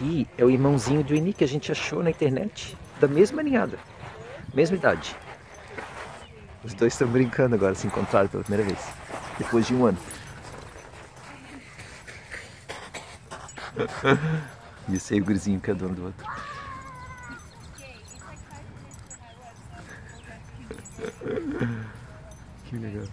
E é o irmãozinho do Eni que a gente achou na internet, da mesma ninhada, mesma idade. Os dois estão brincando agora, se encontraram pela primeira vez, depois de um ano. e esse aí é o gurizinho que é dono do outro. Que legal.